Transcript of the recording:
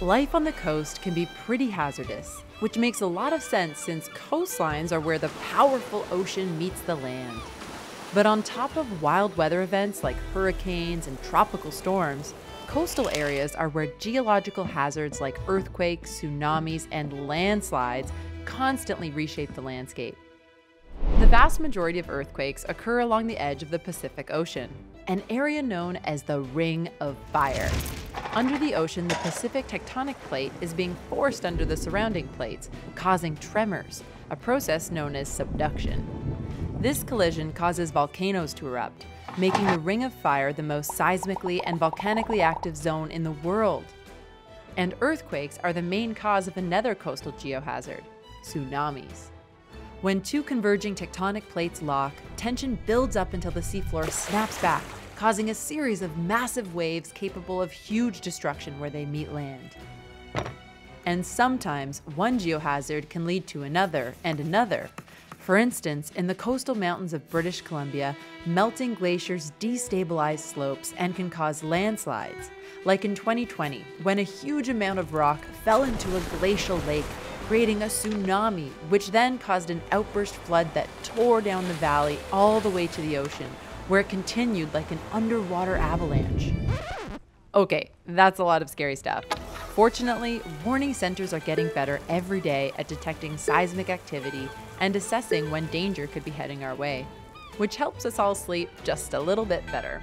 Life on the coast can be pretty hazardous, which makes a lot of sense since coastlines are where the powerful ocean meets the land. But on top of wild weather events like hurricanes and tropical storms, coastal areas are where geological hazards like earthquakes, tsunamis, and landslides constantly reshape the landscape. The vast majority of earthquakes occur along the edge of the Pacific Ocean, an area known as the Ring of Fire. Under the ocean, the Pacific tectonic plate is being forced under the surrounding plates, causing tremors, a process known as subduction. This collision causes volcanoes to erupt, making the Ring of Fire the most seismically and volcanically active zone in the world. And earthquakes are the main cause of another coastal geohazard tsunamis. When two converging tectonic plates lock, tension builds up until the seafloor snaps back, causing a series of massive waves capable of huge destruction where they meet land. And sometimes one geohazard can lead to another and another. For instance, in the coastal mountains of British Columbia, melting glaciers destabilize slopes and can cause landslides, like in 2020, when a huge amount of rock fell into a glacial lake creating a tsunami, which then caused an outburst flood that tore down the valley all the way to the ocean, where it continued like an underwater avalanche. Okay, that's a lot of scary stuff. Fortunately, warning centers are getting better every day at detecting seismic activity and assessing when danger could be heading our way, which helps us all sleep just a little bit better.